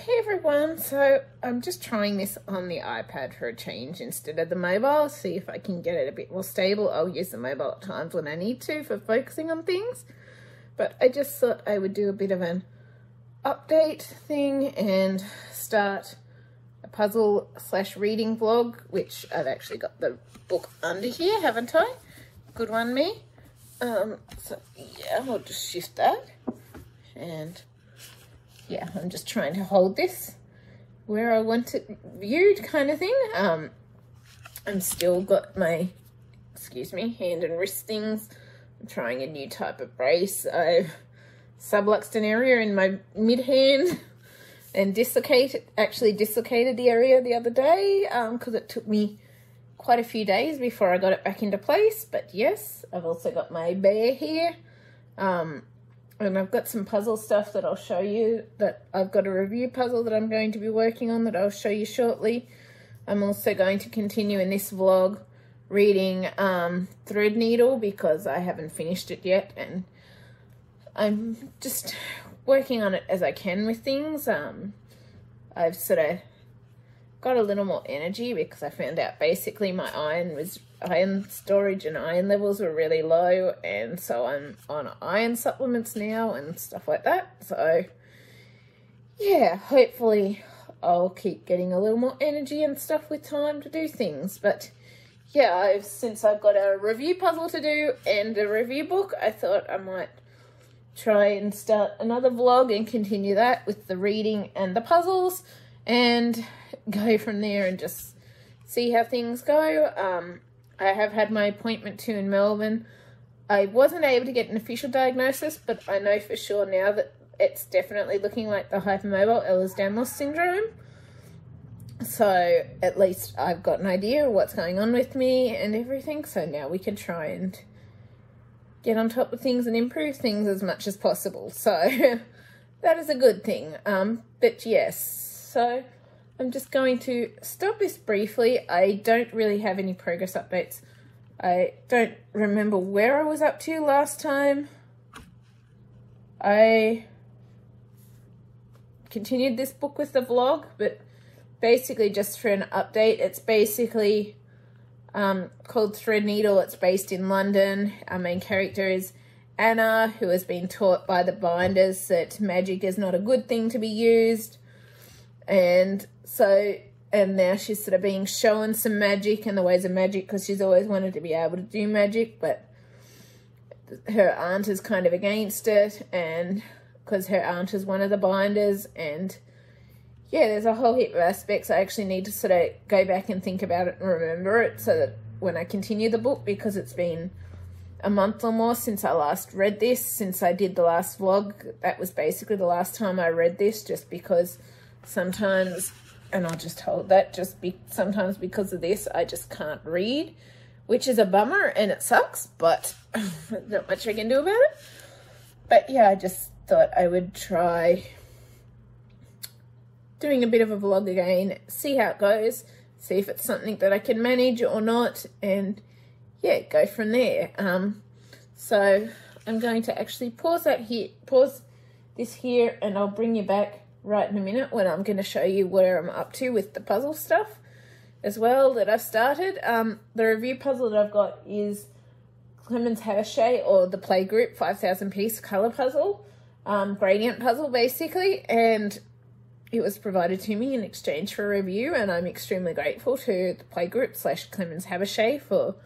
Hey everyone, so I'm just trying this on the iPad for a change instead of the mobile, see if I can get it a bit more stable. I'll use the mobile at times when I need to for focusing on things, but I just thought I would do a bit of an update thing and start a puzzle slash reading vlog, which I've actually got the book under here, haven't I? Good one, me. Um, so yeah, I'll just shift that and yeah, I'm just trying to hold this where I want it viewed kind of thing. Um, I'm still got my, excuse me, hand and wrist things. I'm trying a new type of brace. I've subluxed an area in my mid hand and dislocated, actually dislocated the area the other day because um, it took me quite a few days before I got it back into place. But yes, I've also got my bear here. Um, and I've got some puzzle stuff that I'll show you that I've got a review puzzle that I'm going to be working on that I'll show you shortly. I'm also going to continue in this vlog reading um, Threadneedle because I haven't finished it yet and I'm just working on it as I can with things. Um, I've sort of got a little more energy because I found out basically my iron was iron storage and iron levels were really low and so I'm on iron supplements now and stuff like that. So yeah hopefully I'll keep getting a little more energy and stuff with time to do things. But yeah I've since I've got a review puzzle to do and a review book I thought I might try and start another vlog and continue that with the reading and the puzzles and go from there and just see how things go um I have had my appointment too in Melbourne. I wasn't able to get an official diagnosis, but I know for sure now that it's definitely looking like the hypermobile Ehlers-Danlos syndrome. So at least I've got an idea of what's going on with me and everything. So now we can try and get on top of things and improve things as much as possible. So that is a good thing. Um, but yes, so I'm just going to stop this briefly. I don't really have any progress updates. I don't remember where I was up to last time. I continued this book with the vlog, but basically just for an update, it's basically um, called Threadneedle. It's based in London. Our main character is Anna, who has been taught by the binders that magic is not a good thing to be used. And so, and now she's sort of being shown some magic and the ways of magic because she's always wanted to be able to do magic, but her aunt is kind of against it and because her aunt is one of the binders and yeah, there's a whole heap of aspects. I actually need to sort of go back and think about it and remember it so that when I continue the book, because it's been a month or more since I last read this, since I did the last vlog, that was basically the last time I read this, just because sometimes and I'll just hold that just be sometimes because of this I just can't read which is a bummer and it sucks but not much I can do about it. But yeah I just thought I would try doing a bit of a vlog again see how it goes see if it's something that I can manage or not and yeah go from there. Um so I'm going to actually pause that here pause this here and I'll bring you back right in a minute when I'm going to show you where I'm up to with the puzzle stuff as well that I've started. Um, the review puzzle that I've got is Clemens Habicht or the Playgroup 5000 piece color puzzle, um, gradient puzzle basically, and it was provided to me in exchange for a review and I'm extremely grateful to the Playgroup slash Clemens Habicht for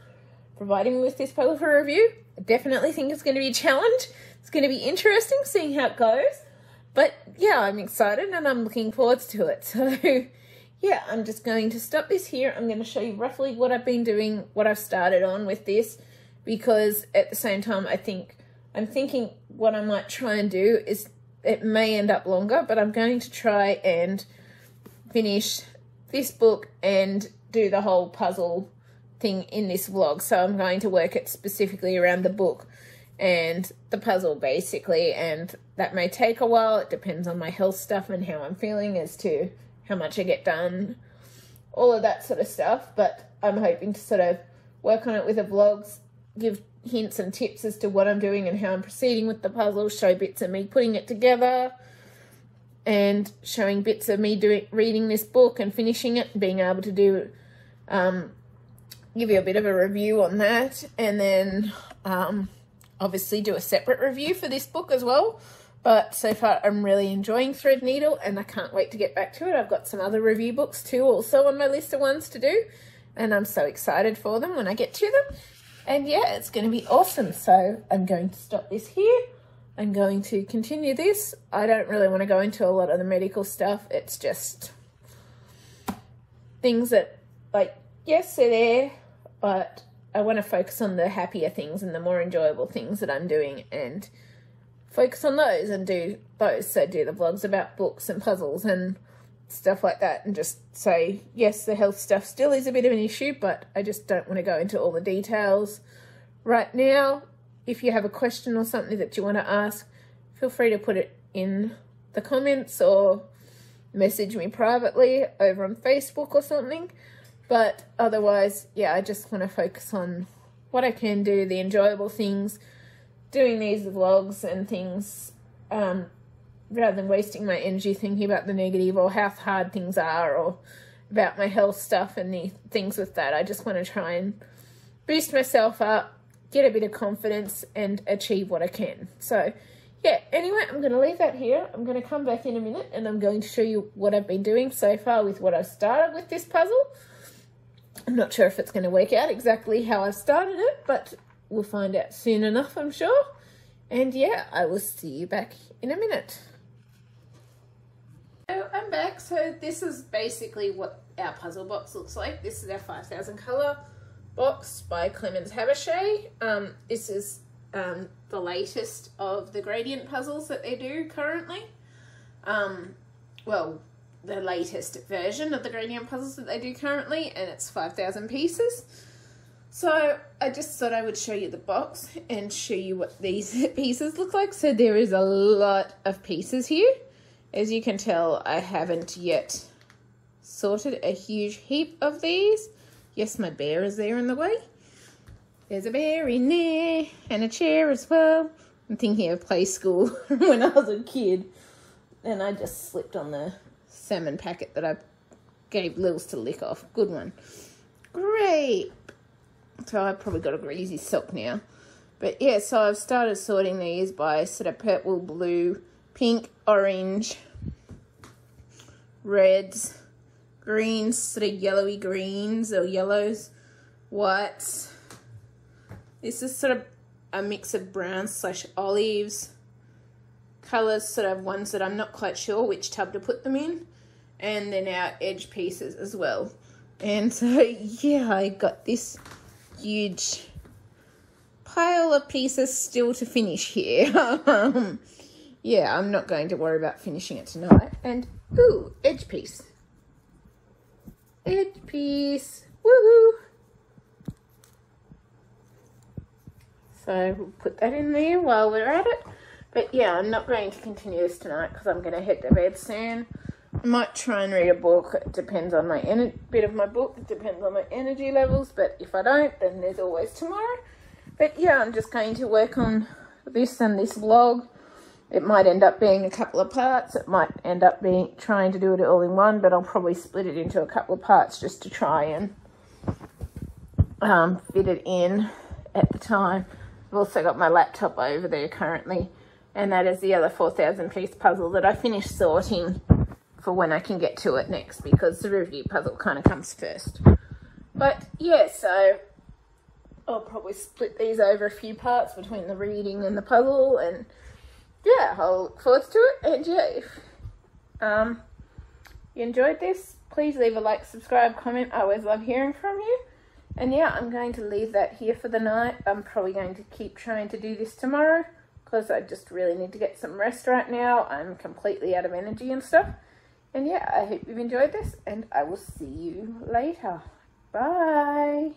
providing me with this puzzle for review. I definitely think it's going to be a challenge. It's going to be interesting seeing how it goes. But yeah, I'm excited and I'm looking forward to it. So yeah, I'm just going to stop this here. I'm going to show you roughly what I've been doing, what I've started on with this, because at the same time, I think, I'm thinking what I might try and do is, it may end up longer, but I'm going to try and finish this book and do the whole puzzle thing in this vlog. So I'm going to work it specifically around the book and the puzzle basically. And that may take a while. It depends on my health stuff and how i'm feeling as to how much i get done. All of that sort of stuff. But i'm hoping to sort of work on it with the vlogs give hints and tips as to what i'm doing and how i'm proceeding with the puzzle show bits of me putting it together and showing bits of me doing reading this book and finishing it, being able to do um, give you a bit of a review on that, and then um, obviously do a separate review for this book as well. But so far, I'm really enjoying Threadneedle and I can't wait to get back to it. I've got some other review books too, also on my list of ones to do, and I'm so excited for them when I get to them. And yeah, it's going to be awesome. So I'm going to stop this here. I'm going to continue this. I don't really want to go into a lot of the medical stuff. It's just things that, like, yes, they're there, but I want to focus on the happier things and the more enjoyable things that I'm doing and focus on those and do those. So do the vlogs about books and puzzles and stuff like that and just say, yes, the health stuff still is a bit of an issue, but I just don't want to go into all the details right now. If you have a question or something that you want to ask, feel free to put it in the comments or message me privately over on Facebook or something. But otherwise, yeah, I just want to focus on what I can do, the enjoyable things, doing these vlogs and things, um, rather than wasting my energy thinking about the negative or how hard things are or about my health stuff and the things with that. I just want to try and boost myself up, get a bit of confidence and achieve what I can. So yeah, anyway, I'm going to leave that here. I'm going to come back in a minute and I'm going to show you what I've been doing so far with what I've started with this puzzle. I'm not sure if it's going to work out exactly how I started it, but we'll find out soon enough, I'm sure. And yeah, I will see you back in a minute. So I'm back. So this is basically what our puzzle box looks like. This is our 5000 colour box by Clemens Habicht. Um, this is um, the latest of the gradient puzzles that they do currently. Um, well, the latest version of the gradient puzzles that they do currently, and it's 5,000 pieces. So I just thought I would show you the box and show you what these pieces look like. So there is a lot of pieces here. As you can tell, I haven't yet sorted a huge heap of these. Yes, my bear is there in the way. There's a bear in there and a chair as well. I'm thinking of play school when I was a kid. And I just slipped on the salmon packet that I gave Lils to lick off. Good one. Great. So I've probably got a greasy sock now. But yeah, so I've started sorting these by sort of purple, blue, pink, orange, reds, greens, sort of yellowy greens or yellows, whites. This is sort of a mix of browns slash olives, colours, sort of ones that I'm not quite sure which tub to put them in and then our edge pieces as well. And so, yeah, I got this huge pile of pieces still to finish here. yeah, I'm not going to worry about finishing it tonight. And, ooh, edge piece. Edge piece. Woohoo! So we'll put that in there while we're at it. But yeah, I'm not going to continue this tonight because I'm going to head to bed soon. I might try and read a book. It depends on my bit of my book. It depends on my energy levels. But if I don't, then there's always tomorrow. But yeah, I'm just going to work on this and this vlog. It might end up being a couple of parts. It might end up being trying to do it all in one, but I'll probably split it into a couple of parts just to try and um, fit it in at the time. I've also got my laptop over there currently, and that is the other 4,000 piece puzzle that I finished sorting for when I can get to it next because the review puzzle kind of comes first. But yeah, so I'll probably split these over a few parts between the reading and the puzzle and yeah, I'll look forward to it. And yeah, if um, you enjoyed this, please leave a like, subscribe, comment. I always love hearing from you. And yeah, I'm going to leave that here for the night. I'm probably going to keep trying to do this tomorrow because I just really need to get some rest right now. I'm completely out of energy and stuff. And yeah, I hope you've enjoyed this and I will see you later. Bye.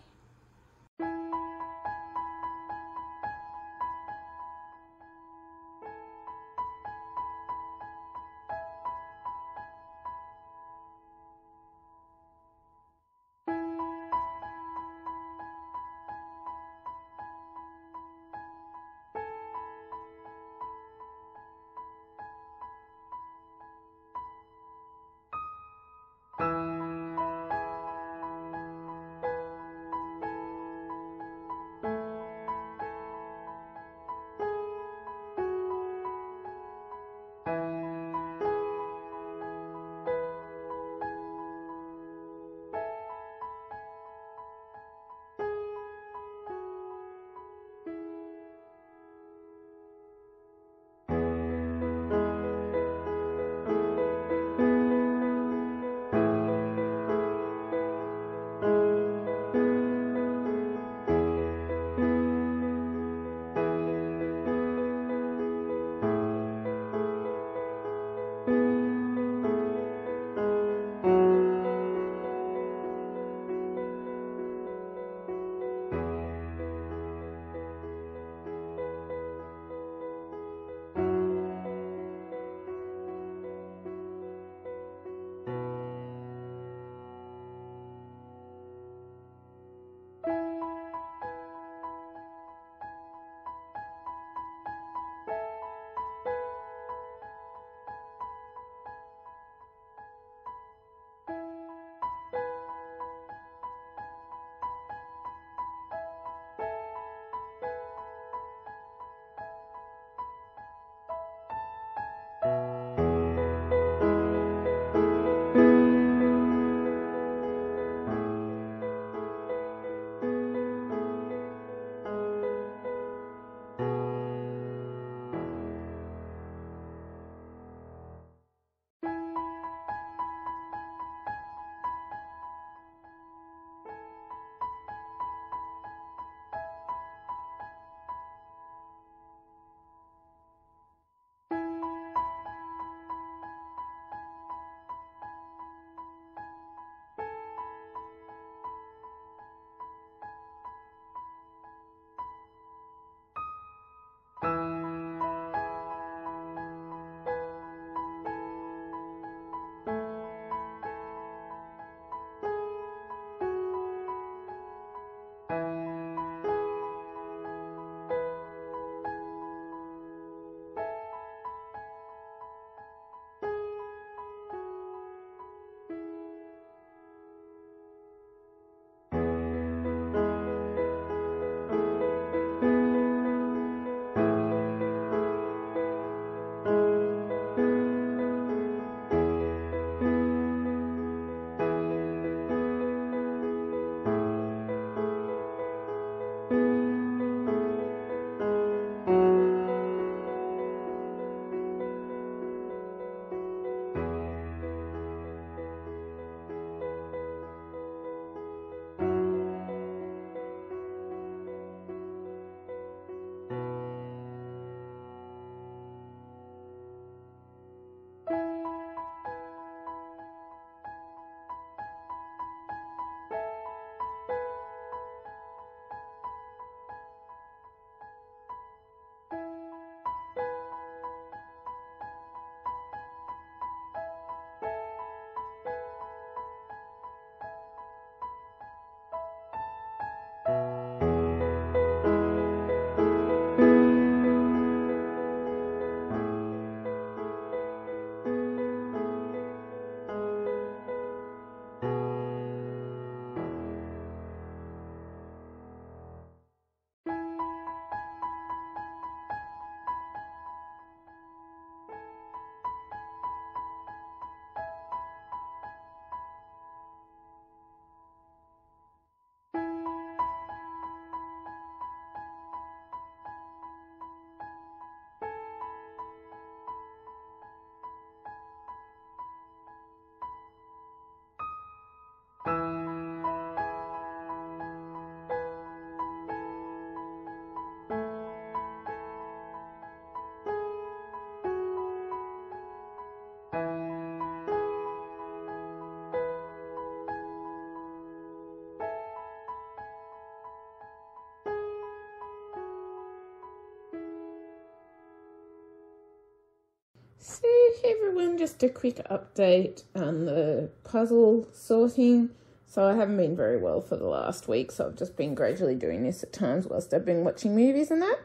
Everyone, just a quick update on the puzzle sorting. So I haven't been very well for the last week, so I've just been gradually doing this at times whilst I've been watching movies and that.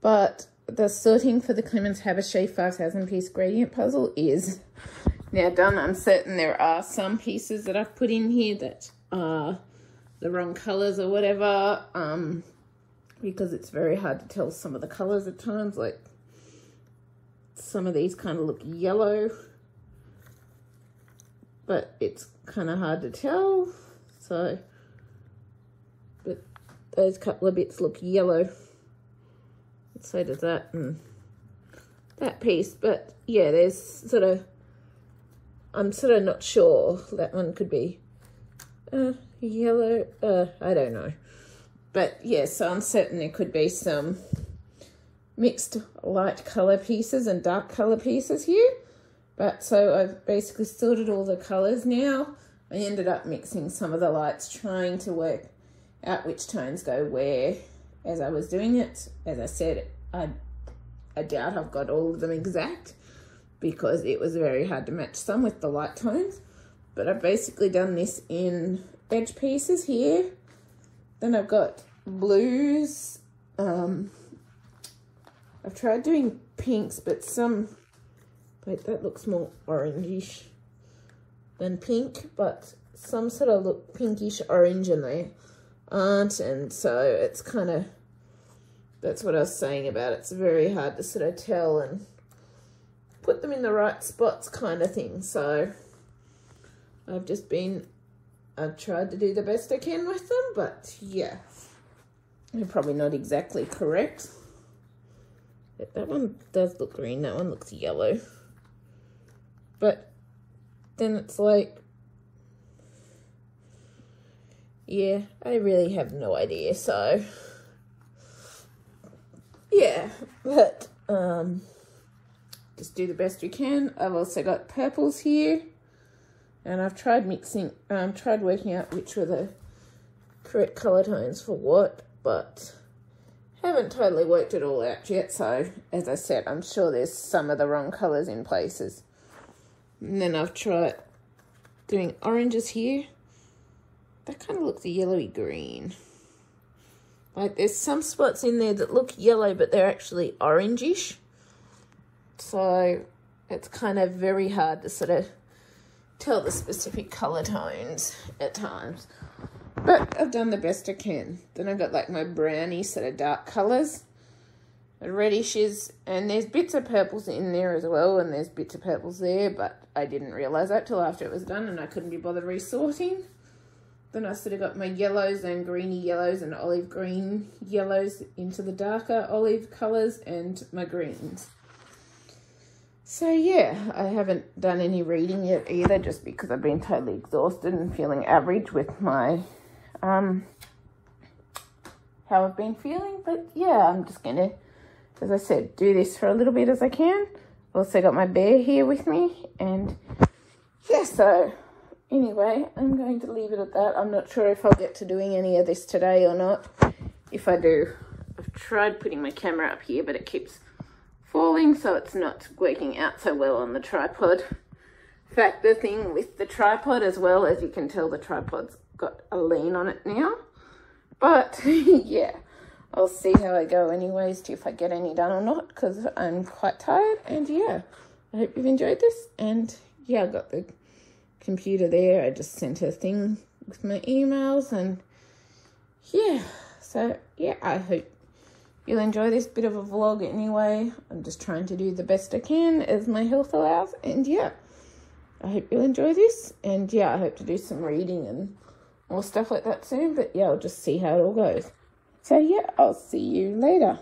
But the sorting for the Clemens Habicht 5000 piece gradient puzzle is now done. I'm certain there are some pieces that I've put in here that are the wrong colours or whatever, um, because it's very hard to tell some of the colours at times, like some of these kind of look yellow, but it's kind of hard to tell. So, but those couple of bits look yellow. So does that and that piece. But yeah, there's sort of, I'm sort of not sure. That one could be uh, yellow. Uh, I don't know. But yeah, so I'm certain there could be some mixed light colour pieces and dark colour pieces here. But so I've basically sorted all the colours now. I ended up mixing some of the lights, trying to work out which tones go where as I was doing it. As I said, I, I doubt I've got all of them exact because it was very hard to match some with the light tones. But I've basically done this in edge pieces here. Then I've got blues, um, I've tried doing pinks, but some, wait, that looks more orangish than pink, but some sort of look pinkish orange and they aren't. And so it's kind of, that's what I was saying about it. It's very hard to sort of tell and put them in the right spots kind of thing. So I've just been, I've tried to do the best I can with them, but yeah, they're probably not exactly correct. That one does look green. That one looks yellow. But then it's like, yeah, I really have no idea. So, yeah, but um, just do the best you can. I've also got purples here. And I've tried mixing, um, tried working out which were the correct colour tones for what, but haven't totally worked it all out yet, so as I said, I'm sure there's some of the wrong colours in places. And then I've tried doing oranges here. That kind of looks yellowy green. Like there's some spots in there that look yellow, but they're actually orangish. So it's kind of very hard to sort of tell the specific colour tones at times. But I've done the best I can. Then I've got like my brownie sort of dark colours. Redishes. And there's bits of purples in there as well. And there's bits of purples there. But I didn't realise that till after it was done. And I couldn't be bothered resorting. Then I sort of got my yellows and greeny yellows and olive green yellows into the darker olive colours and my greens. So yeah, I haven't done any reading yet either just because I've been totally exhausted and feeling average with my um, how I've been feeling. But yeah, I'm just going to, as I said, do this for a little bit as I can. Also got my bear here with me. And yeah, so anyway, I'm going to leave it at that. I'm not sure if I'll get to doing any of this today or not. If I do, I've tried putting my camera up here, but it keeps falling, so it's not working out so well on the tripod. In fact, the thing with the tripod as well, as you can tell, the tripod's got a lean on it now. But yeah, I'll see how I go anyways, to if I get any done or not, because I'm quite tired. And yeah, I hope you've enjoyed this. And yeah, I got the computer there. I just sent a thing with my emails and yeah, so yeah, I hope you'll enjoy this bit of a vlog anyway. I'm just trying to do the best I can as my health allows. And yeah, I hope you'll enjoy this. And yeah, I hope to do some reading and more stuff like that soon. But yeah, I'll just see how it all goes. So yeah, I'll see you later.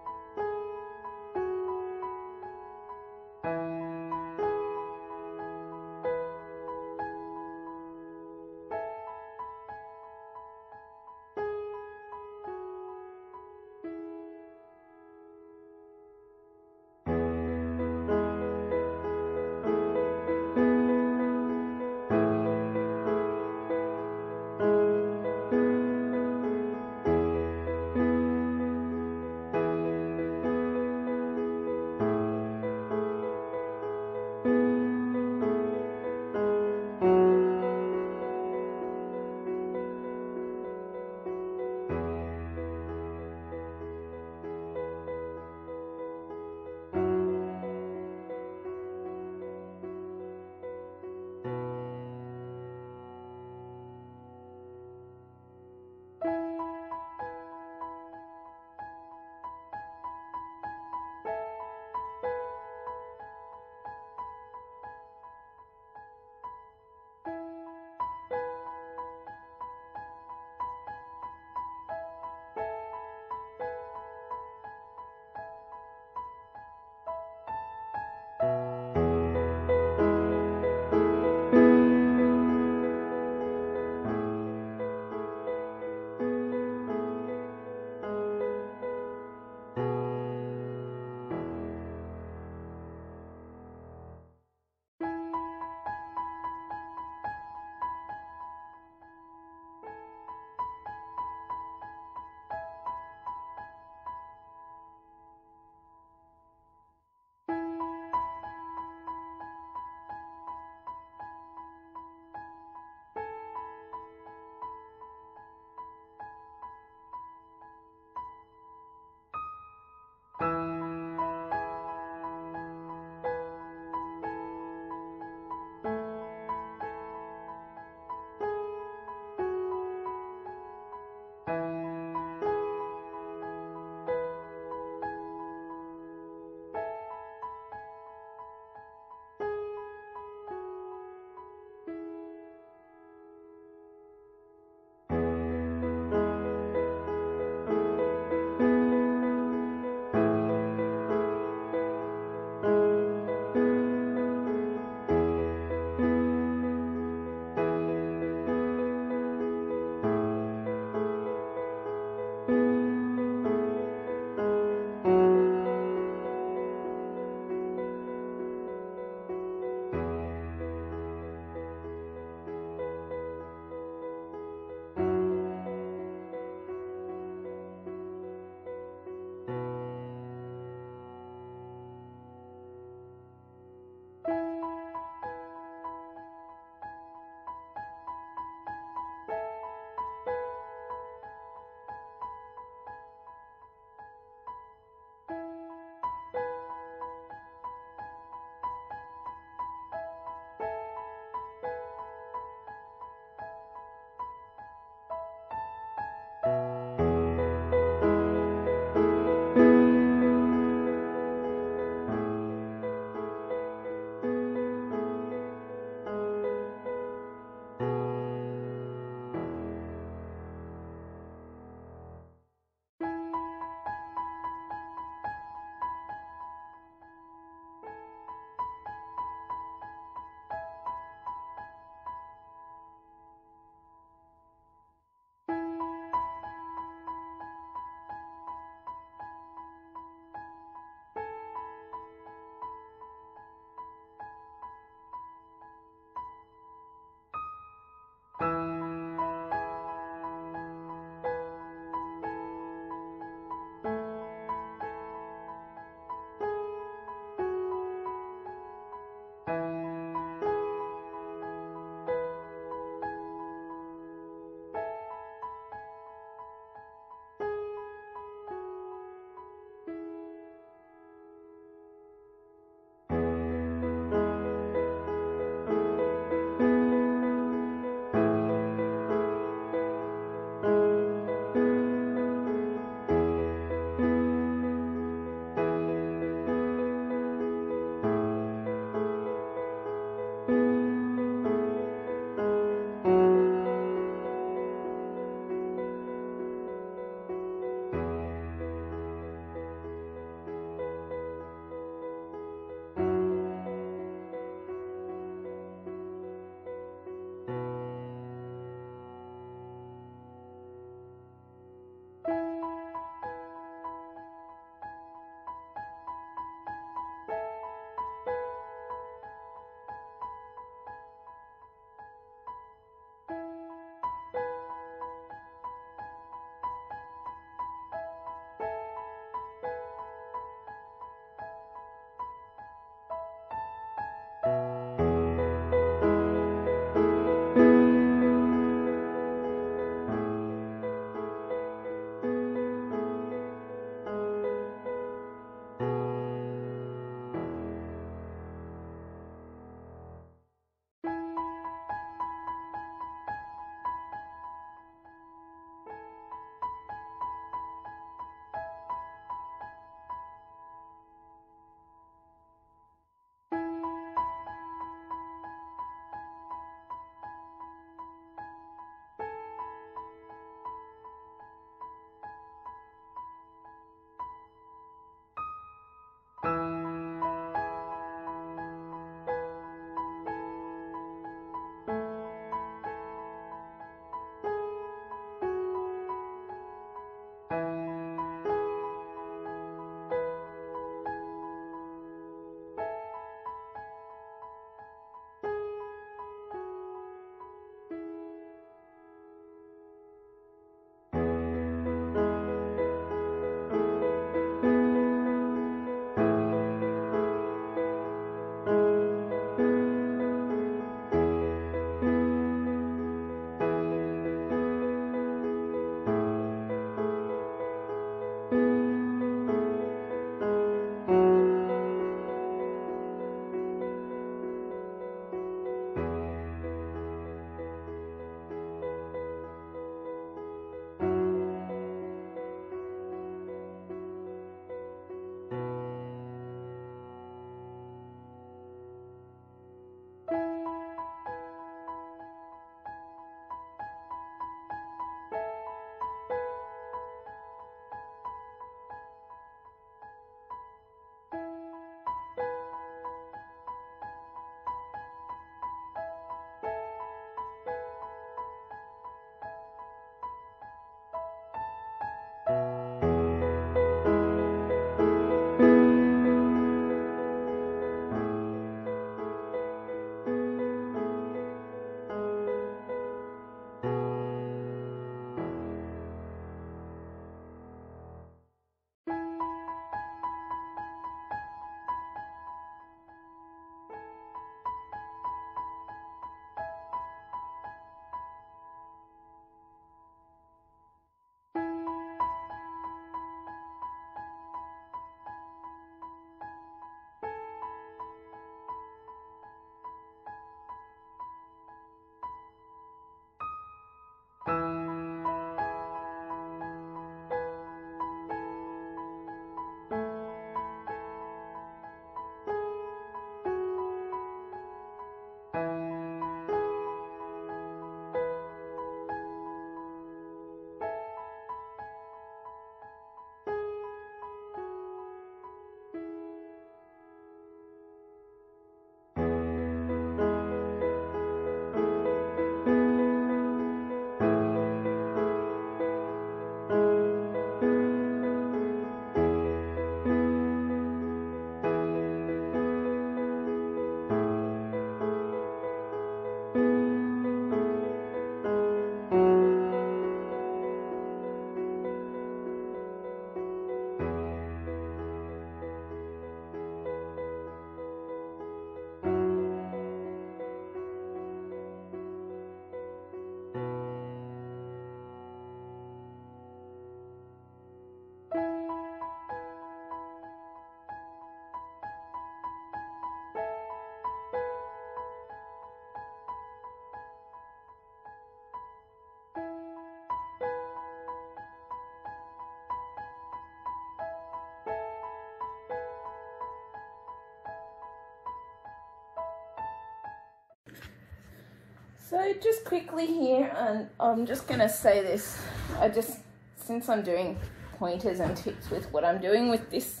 So just quickly here, and I'm just going to say this. I just, since I'm doing pointers and tips with what I'm doing with this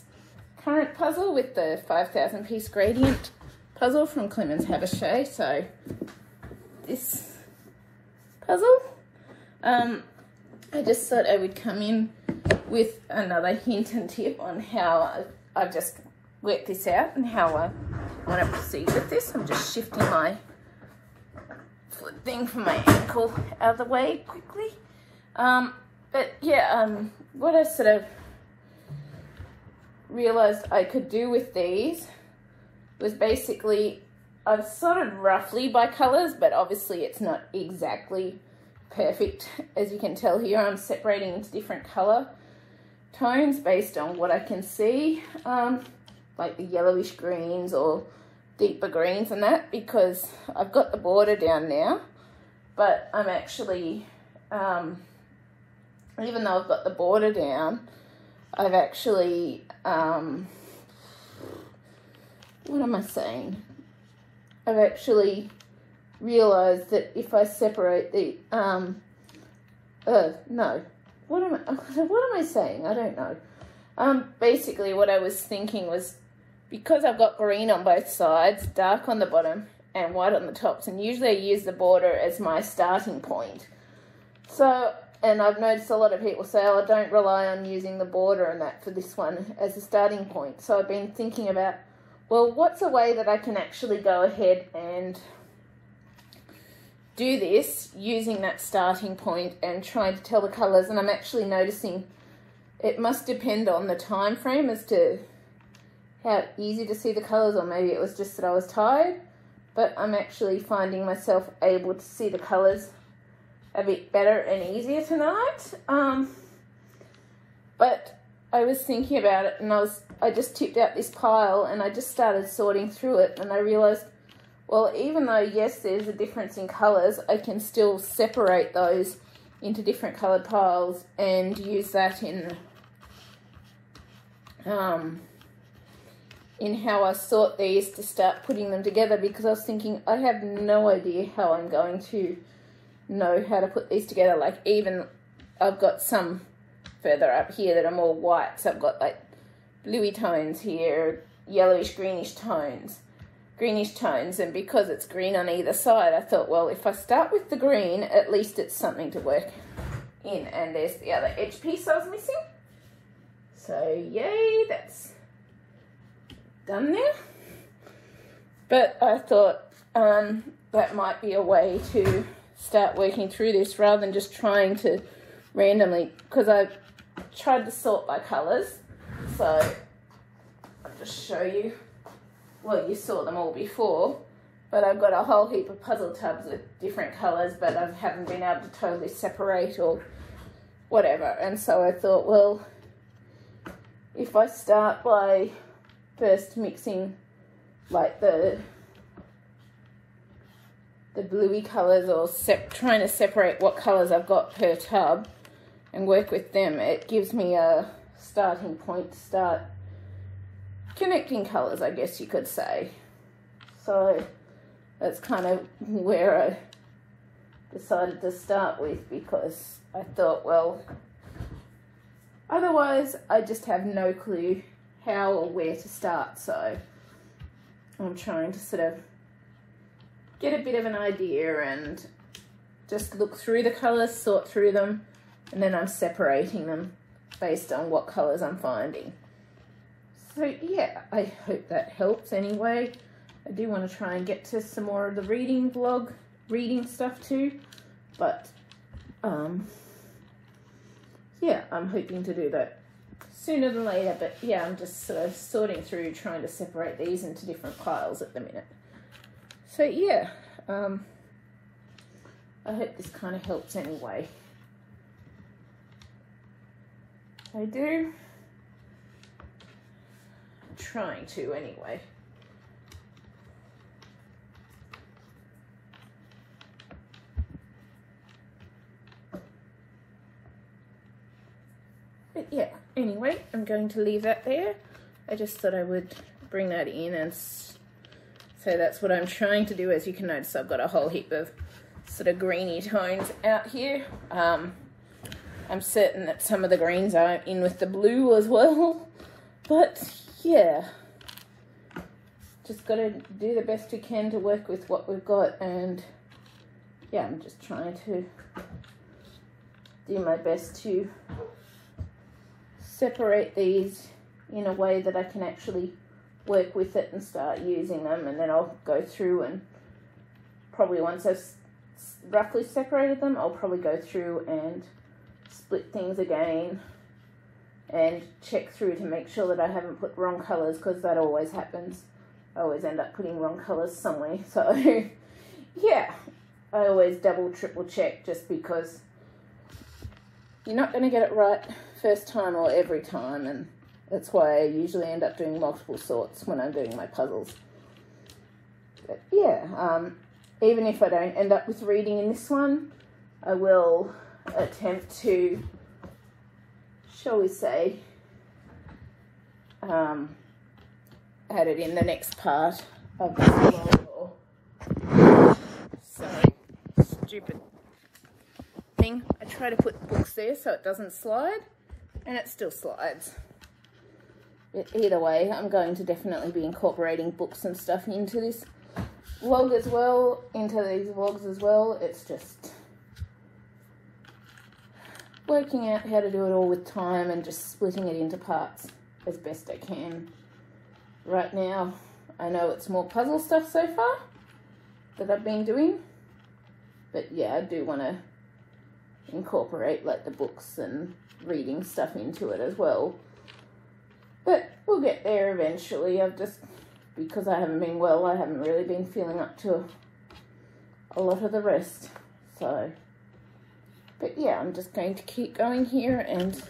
current puzzle with the 5,000 piece gradient puzzle from Clemens Habicht. So this puzzle, um, I just thought I would come in with another hint and tip on how I've just worked this out and how I want to proceed with this. I'm just shifting my thing from my ankle out of the way quickly. Um, but yeah, um, what I sort of realized I could do with these was basically I've sorted roughly by colors, but obviously it's not exactly perfect. As you can tell here, I'm separating into different color tones based on what I can see, um, like the yellowish greens or deeper greens and that, because I've got the border down now, but I'm actually, um, even though I've got the border down, I've actually, um, what am I saying? I've actually realized that if I separate the, um, uh, no, what am I, what am I saying? I don't know. Um, basically what I was thinking was because I've got green on both sides, dark on the bottom and white on the tops, and usually I use the border as my starting point. So, and I've noticed a lot of people say, oh, I don't rely on using the border and that for this one as a starting point. So I've been thinking about, well, what's a way that I can actually go ahead and do this using that starting point and trying to tell the colours and I'm actually noticing it must depend on the time frame as to how easy to see the colours or maybe it was just that I was tired but I'm actually finding myself able to see the colours a bit better and easier tonight. Um, but I was thinking about it and I was I just tipped out this pile and I just started sorting through it and I realised well even though yes there's a difference in colours I can still separate those into different coloured piles and use that in um, in how I sort these to start putting them together because I was thinking I have no idea how I'm going to know how to put these together. Like even I've got some further up here that are more white. So I've got like bluey tones here yellowish greenish tones greenish tones. And because it's green on either side I thought well if I start with the green at least it's something to work in. And there's the other edge piece I was missing. So yay that's done there. But I thought um, that might be a way to start working through this rather than just trying to randomly, because I tried to sort by colours. So I'll just show you. Well, you saw them all before, but I've got a whole heap of puzzle tubs with different colours, but I haven't been able to totally separate or whatever. And so I thought, well, if I start by first mixing like the the bluey colours or trying to separate what colours I've got per tub and work with them, it gives me a starting point to start connecting colours, I guess you could say. So that's kind of where I decided to start with because I thought, well, otherwise I just have no clue how or where to start. So I'm trying to sort of get a bit of an idea and just look through the colours, sort through them, and then I'm separating them based on what colours I'm finding. So yeah, I hope that helps anyway. I do want to try and get to some more of the reading vlog, reading stuff too, but um, yeah, I'm hoping to do that sooner than later, but yeah, I'm just sort of sorting through trying to separate these into different piles at the minute. So yeah, um, I hope this kind of helps anyway. I do. I'm trying to anyway. But yeah, anyway, I'm going to leave that there. I just thought I would bring that in and so that's what I'm trying to do. As you can notice, I've got a whole heap of sort of greeny tones out here. Um, I'm certain that some of the greens are in with the blue as well. But yeah, just got to do the best we can to work with what we've got. And yeah, I'm just trying to do my best to separate these in a way that I can actually work with it and start using them. And then I'll go through and probably once I've roughly separated them, I'll probably go through and split things again and check through to make sure that I haven't put wrong colours because that always happens. I always end up putting wrong colours somewhere. So, yeah, I always double, triple check just because you're not going to get it right first time or every time. And that's why I usually end up doing multiple sorts when I'm doing my puzzles. But yeah, um, even if I don't end up with reading in this one, I will attempt to, shall we say, um, add it in the next part of the vlog. Sorry, stupid thing. I try to put books there so it doesn't slide, and it still slides. Either way, I'm going to definitely be incorporating books and stuff into this vlog as well, into these vlogs as well. It's just working out how to do it all with time and just splitting it into parts as best I can. Right now, I know it's more puzzle stuff so far that I've been doing, but yeah, I do want to incorporate like the books and reading stuff into it as well. But we'll get there eventually. I've just, because I haven't been well, I haven't really been feeling up to a lot of the rest. So but yeah, I'm just going to keep going here and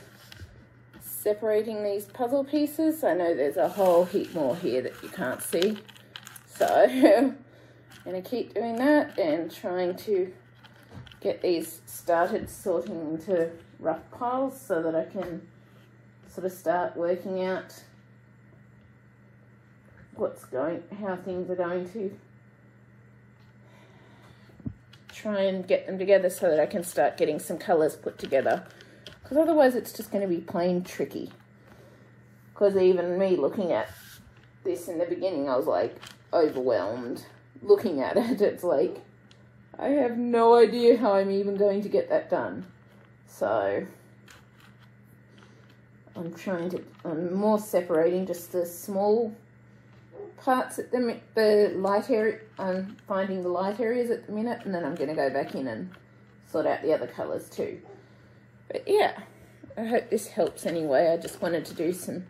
separating these puzzle pieces. I know there's a whole heap more here that you can't see. So I'm going to keep doing that and trying to get these started sorting into rough piles so that I can sort of start working out what's going, how things are going to try and get them together so that I can start getting some colours put together. Because otherwise it's just going to be plain tricky. Because even me looking at this in the beginning, I was like overwhelmed. Looking at it, it's like, I have no idea how I'm even going to get that done. So, I'm trying to, I'm more separating just the small parts at the, the light area, I'm finding the light areas at the minute, and then I'm going to go back in and sort out the other colours too. But yeah, I hope this helps anyway. I just wanted to do some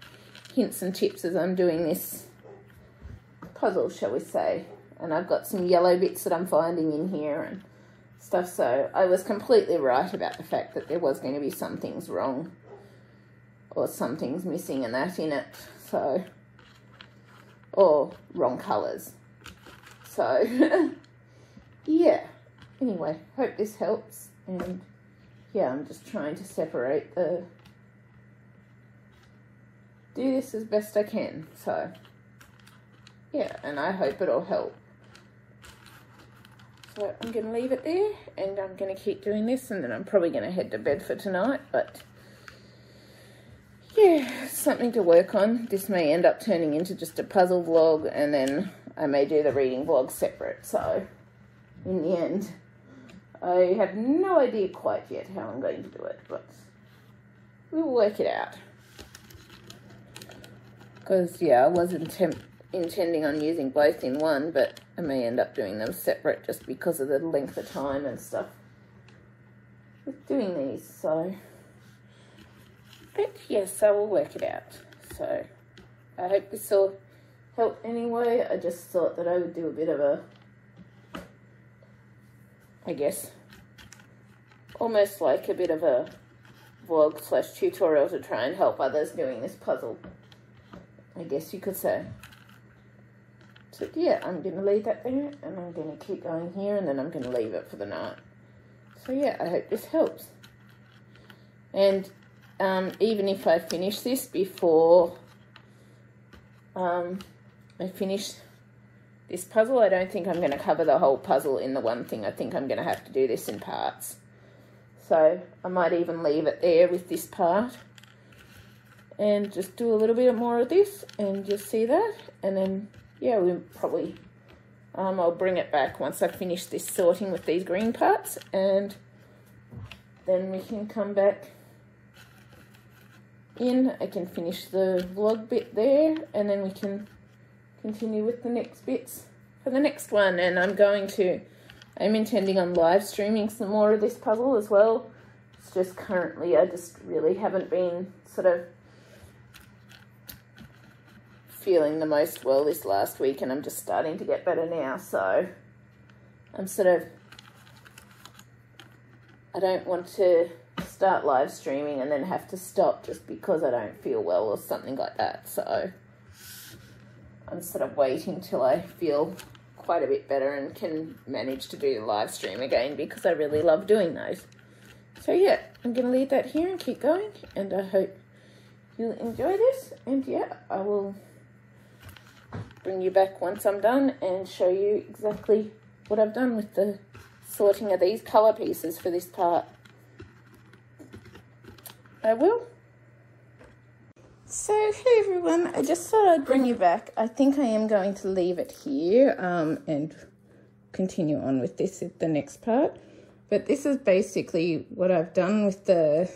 hints and tips as I'm doing this puzzle, shall we say. And I've got some yellow bits that I'm finding in here and stuff, so I was completely right about the fact that there was going to be some things wrong or some things missing and that in it, so or wrong colours. So, yeah. Anyway, hope this helps. And yeah, I'm just trying to separate the. Do this as best I can. So, yeah, and I hope it'll help. So I'm going to leave it there and I'm going to keep doing this and then I'm probably going to head to bed for tonight. But yeah, something to work on. This may end up turning into just a puzzle vlog and then I may do the reading vlog separate. So in the end, I have no idea quite yet how I'm going to do it, but we'll work it out. Because, yeah, I was intent intending on using both in one, but I may end up doing them separate just because of the length of time and stuff with doing these, so... But yes, I will work it out. So I hope this will help anyway. I just thought that I would do a bit of a, I guess, almost like a bit of a vlog slash tutorial to try and help others doing this puzzle. I guess you could say. So yeah, I'm going to leave that there and I'm going to keep going here and then I'm going to leave it for the night. So yeah, I hope this helps. And um, even if I finish this before um, I finish this puzzle. I don't think I'm going to cover the whole puzzle in the one thing. I think I'm going to have to do this in parts. So I might even leave it there with this part and just do a little bit more of this and just see that. And then, yeah, we'll probably, um, I'll bring it back once I finish this sorting with these green parts and then we can come back in. I can finish the vlog bit there and then we can continue with the next bits for the next one. And I'm going to, I'm intending on live streaming some more of this puzzle as well. It's just currently, I just really haven't been sort of feeling the most well this last week and I'm just starting to get better now. So I'm sort of, I don't want to start live streaming and then have to stop just because I don't feel well or something like that. So I'm sort of waiting till I feel quite a bit better and can manage to do the live stream again because I really love doing those. So yeah, I'm going to leave that here and keep going and I hope you'll enjoy this and yeah, I will bring you back once I'm done and show you exactly what I've done with the sorting of these colour pieces for this part. I will. So, hey everyone, I just thought I'd bring you back. I think I am going to leave it here um, and continue on with this at the next part. But this is basically what I've done with the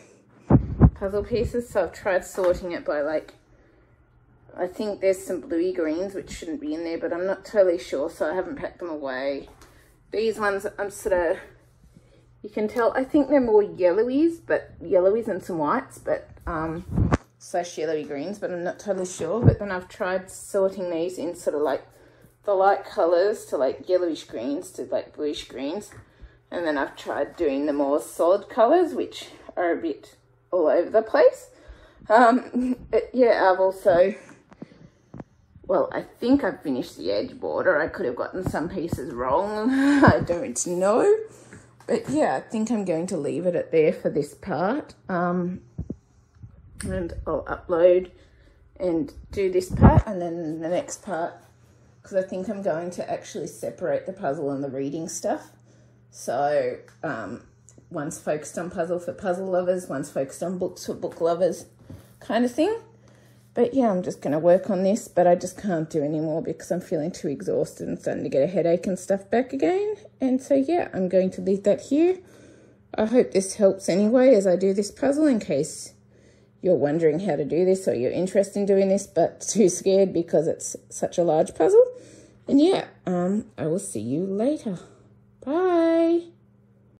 puzzle pieces. So I've tried sorting it by like, I think there's some bluey greens which shouldn't be in there, but I'm not totally sure, so I haven't packed them away. These ones I'm sort of, you can tell, I think they're more yellowies, but yellowies and some whites, but um, slash yellowy greens, but I'm not totally sure. But then I've tried sorting these in sort of like the light colours to like yellowish greens to like bluish greens. And then I've tried doing the more solid colours, which are a bit all over the place. Um, yeah, I've also, well, I think I've finished the edge border. I could have gotten some pieces wrong. I don't know. But yeah, I think I'm going to leave it at there for this part. Um, and I'll upload and do this part and then the next part because I think I'm going to actually separate the puzzle and the reading stuff. So um, one's focused on puzzle for puzzle lovers, one's focused on books for book lovers kind of thing. But yeah, I'm just going to work on this, but I just can't do anymore because I'm feeling too exhausted and starting to get a headache and stuff back again. And so yeah, I'm going to leave that here. I hope this helps anyway as I do this puzzle in case you're wondering how to do this or you're interested in doing this but too scared because it's such a large puzzle. And yeah, um, I will see you later. Bye.